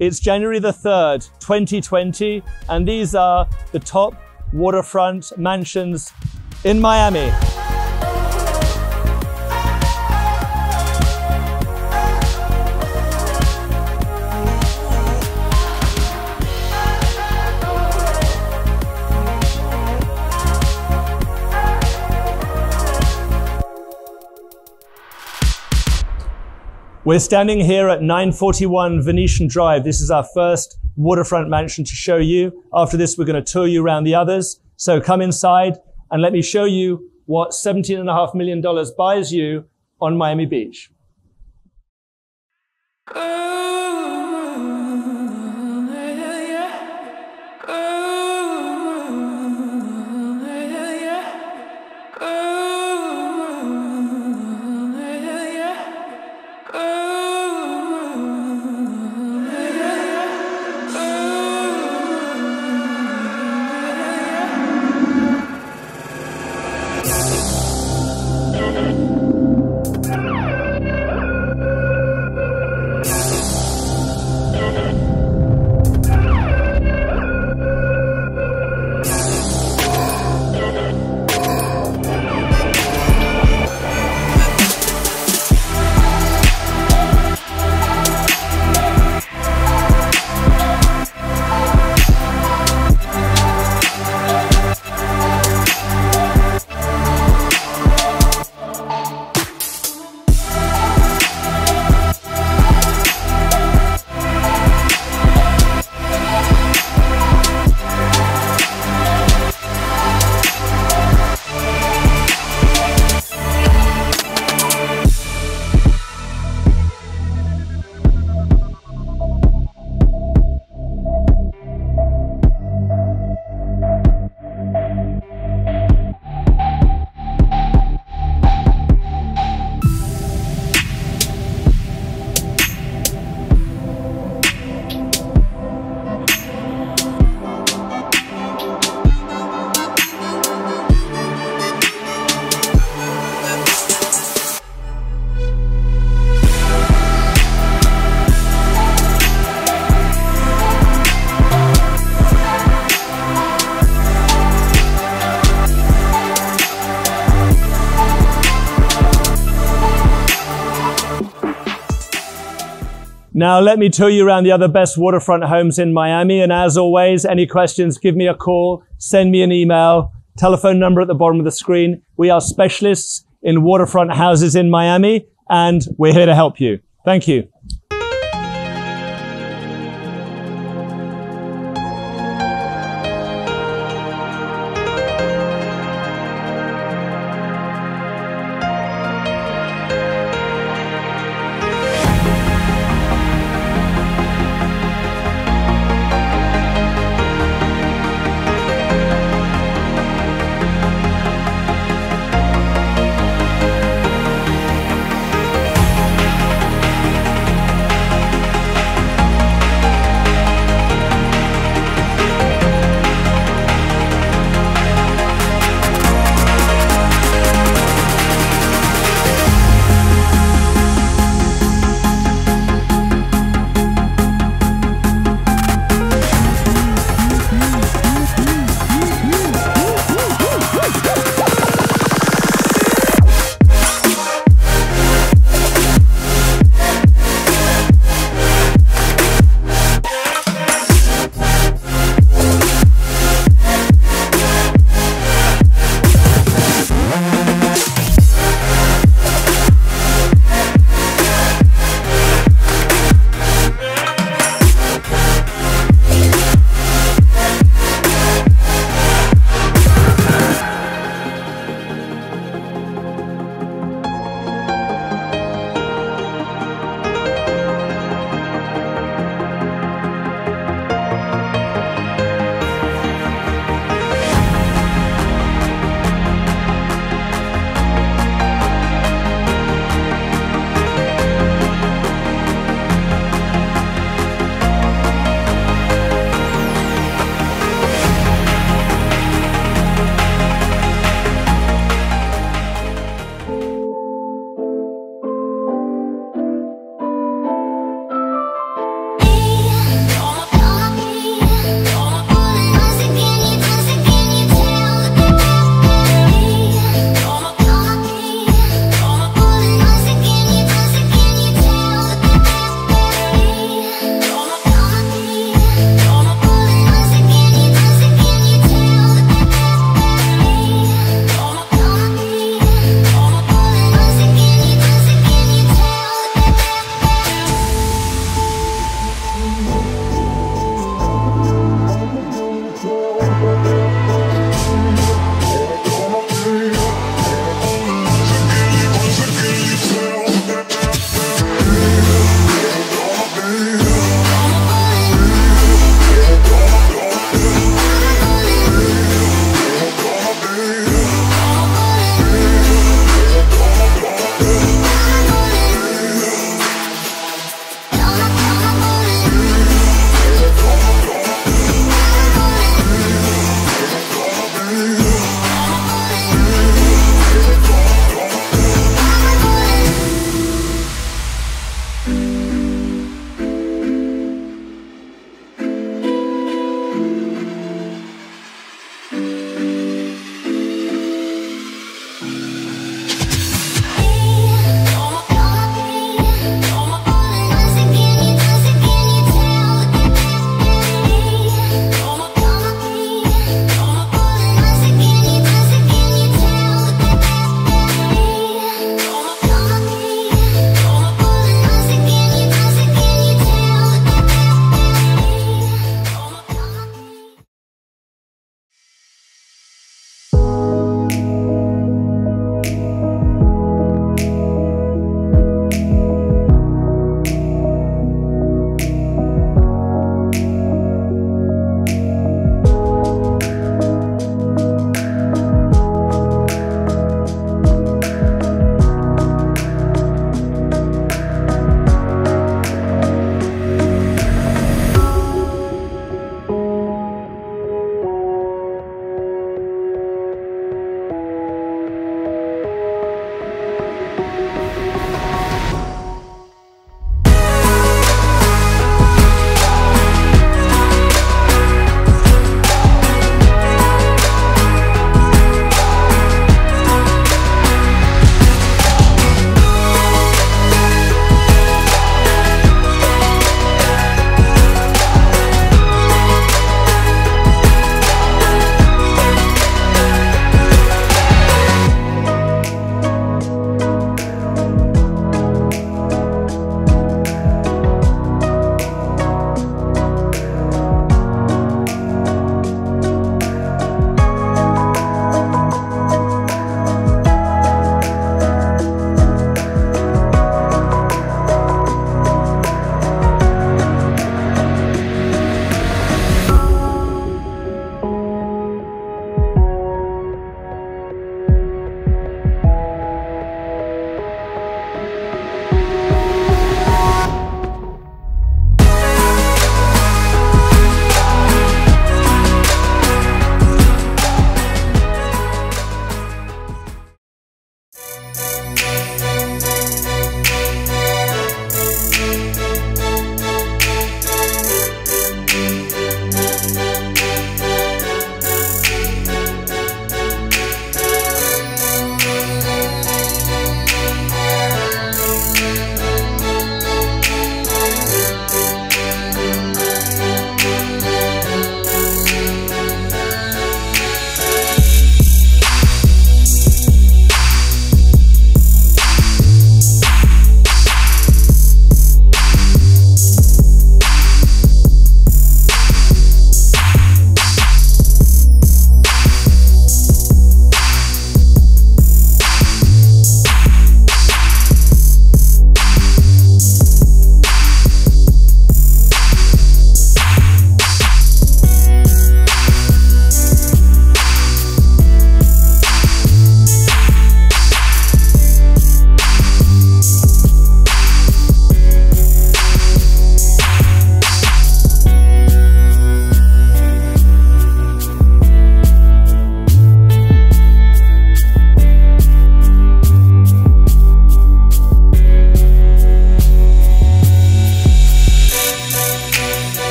It's January the 3rd, 2020, and these are the top waterfront mansions in Miami. We're standing here at 941 Venetian Drive. This is our first waterfront mansion to show you. After this, we're going to tour you around the others. So come inside and let me show you what $17.5 million buys you on Miami Beach. Now, let me tour you around the other best waterfront homes in Miami. And as always, any questions, give me a call, send me an email, telephone number at the bottom of the screen. We are specialists in waterfront houses in Miami, and we're here to help you. Thank you.